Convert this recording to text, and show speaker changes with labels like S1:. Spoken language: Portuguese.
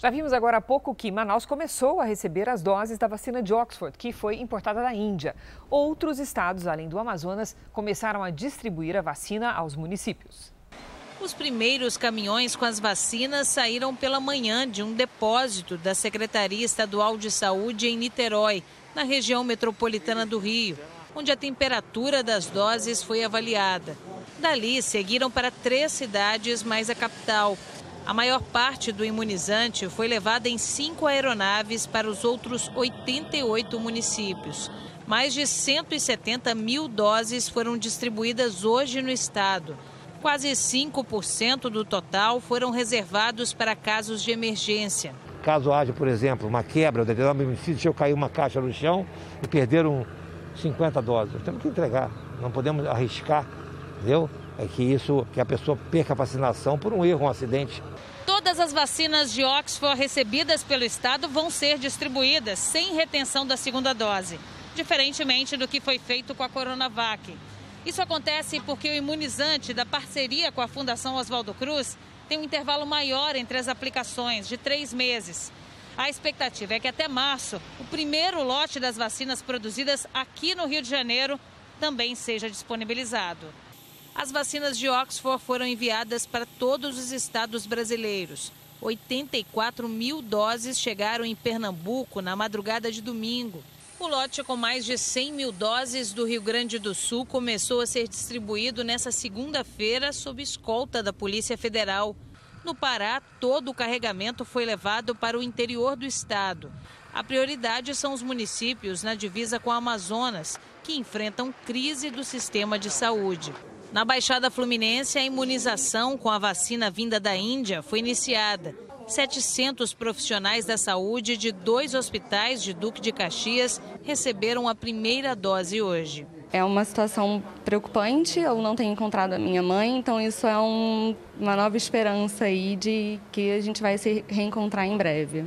S1: Já vimos agora há pouco que Manaus começou a receber as doses da vacina de Oxford, que foi importada da Índia. Outros estados, além do Amazonas, começaram a distribuir a vacina aos municípios.
S2: Os primeiros caminhões com as vacinas saíram pela manhã de um depósito da Secretaria Estadual de Saúde em Niterói, na região metropolitana do Rio, onde a temperatura das doses foi avaliada. Dali seguiram para três cidades mais a capital. A maior parte do imunizante foi levada em cinco aeronaves para os outros 88 municípios. Mais de 170 mil doses foram distribuídas hoje no estado. Quase 5% do total foram reservados para casos de emergência.
S3: Caso haja, por exemplo, uma quebra, homicídio, eu cair uma caixa no chão e perderam 50 doses. Temos que entregar, não podemos arriscar, entendeu? É que isso, que a pessoa perca a vacinação por um erro, um acidente.
S2: Todas as vacinas de Oxford recebidas pelo Estado vão ser distribuídas sem retenção da segunda dose, diferentemente do que foi feito com a Coronavac. Isso acontece porque o imunizante da parceria com a Fundação Oswaldo Cruz tem um intervalo maior entre as aplicações, de três meses. A expectativa é que até março, o primeiro lote das vacinas produzidas aqui no Rio de Janeiro também seja disponibilizado. As vacinas de Oxford foram enviadas para todos os estados brasileiros. 84 mil doses chegaram em Pernambuco na madrugada de domingo. O lote com mais de 100 mil doses do Rio Grande do Sul começou a ser distribuído nesta segunda-feira sob escolta da Polícia Federal. No Pará, todo o carregamento foi levado para o interior do estado. A prioridade são os municípios na divisa com o Amazonas, que enfrentam crise do sistema de saúde. Na Baixada Fluminense, a imunização com a vacina vinda da Índia foi iniciada. 700 profissionais da saúde de dois hospitais de Duque de Caxias receberam a primeira dose hoje.
S4: É uma situação preocupante, eu não tenho encontrado a minha mãe, então isso é um, uma nova esperança aí de que a gente vai se reencontrar em breve.